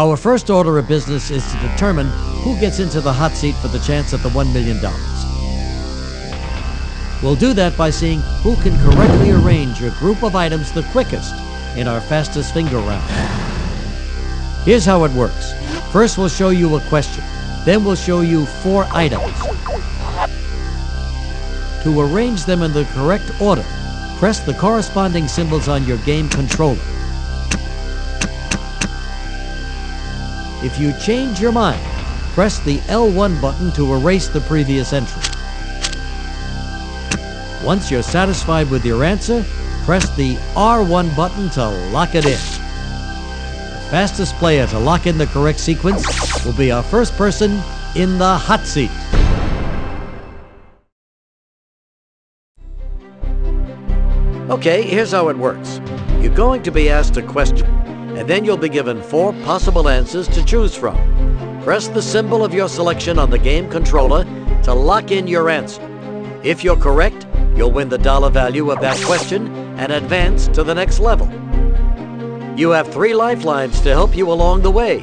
Our first order of business is to determine who gets into the hot seat for the chance at the $1 million. We'll do that by seeing who can correctly arrange your group of items the quickest in our fastest finger round. Here's how it works. First, we'll show you a question. Then we'll show you four items. To arrange them in the correct order, press the corresponding symbols on your game controller. If you change your mind, press the L1 button to erase the previous entry. Once you're satisfied with your answer, press the R1 button to lock it in. Fastest player to lock in the correct sequence will be our first person in the hot seat. Okay, here's how it works. You're going to be asked a question and then you'll be given four possible answers to choose from. Press the symbol of your selection on the game controller to lock in your answer. If you're correct, you'll win the dollar value of that question and advance to the next level. You have three lifelines to help you along the way.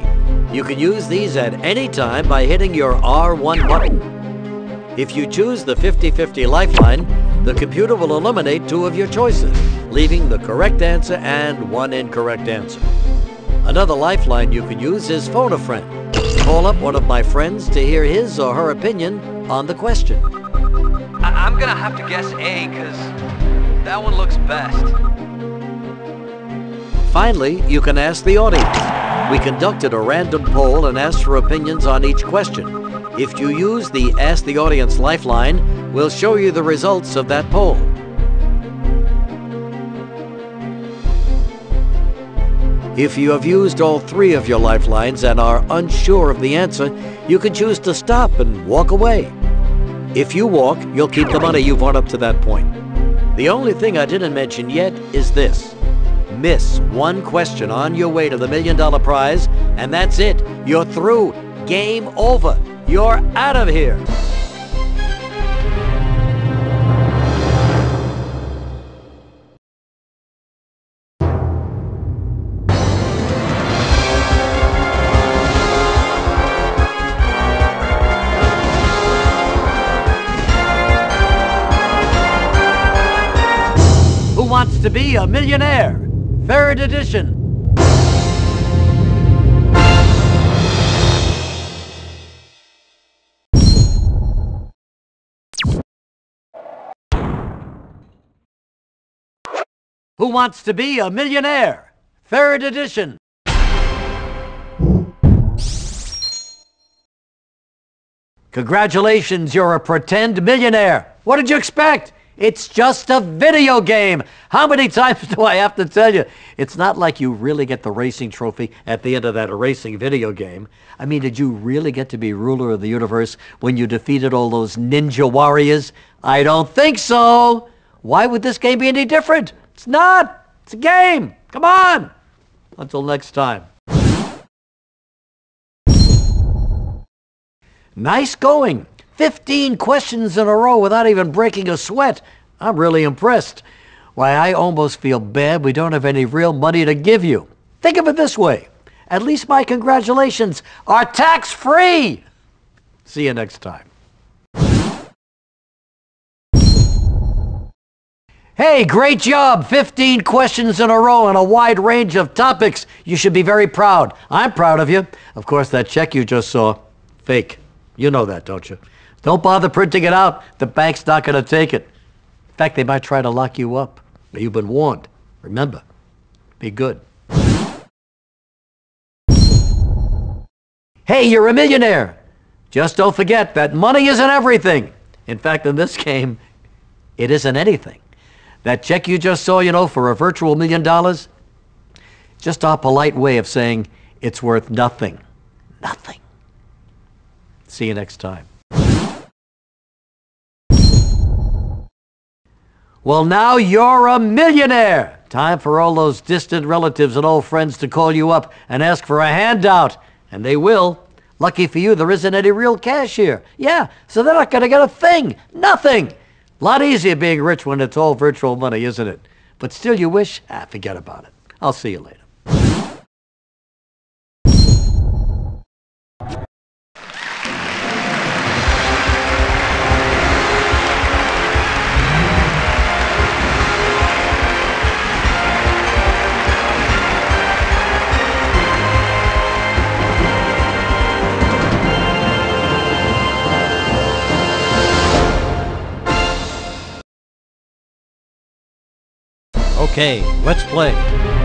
You can use these at any time by hitting your R1 button. If you choose the 50-50 lifeline, the computer will eliminate two of your choices, leaving the correct answer and one incorrect answer. Another lifeline you can use is phone a friend. Call up one of my friends to hear his or her opinion on the question. I- am gonna have to guess A, because that one looks best. Finally, you can ask the audience. We conducted a random poll and asked for opinions on each question. If you use the Ask the Audience lifeline, we'll show you the results of that poll. If you have used all three of your lifelines and are unsure of the answer, you can choose to stop and walk away. If you walk, you'll keep the money you've won up to that point. The only thing I didn't mention yet is this. Miss one question on your way to the million dollar prize, and that's it. You're through. Game over. You're out of here. Who wants to be a millionaire? Third edition. Who wants to be a millionaire? Third edition. Congratulations, you're a pretend millionaire. What did you expect? It's just a video game. How many times do I have to tell you? It's not like you really get the racing trophy at the end of that racing video game. I mean, did you really get to be ruler of the universe when you defeated all those ninja warriors? I don't think so. Why would this game be any different? It's not. It's a game. Come on. Until next time. Nice going. 15 questions in a row without even breaking a sweat. I'm really impressed. Why, I almost feel bad we don't have any real money to give you. Think of it this way. At least my congratulations are tax-free. See you next time. Hey, great job! 15 questions in a row on a wide range of topics. You should be very proud. I'm proud of you. Of course, that check you just saw, fake. You know that, don't you? Don't bother printing it out. The bank's not going to take it. In fact, they might try to lock you up. But you've been warned. Remember, be good. Hey, you're a millionaire. Just don't forget that money isn't everything. In fact, in this game, it isn't anything. That check you just saw, you know, for a virtual million dollars, just our polite way of saying it's worth nothing. Nothing. See you next time. Well, now you're a millionaire. Time for all those distant relatives and old friends to call you up and ask for a handout. And they will. Lucky for you, there isn't any real cash here. Yeah, so they're not going to get a thing. Nothing. A lot easier being rich when it's all virtual money, isn't it? But still you wish? Ah, forget about it. I'll see you later. Okay, let's play.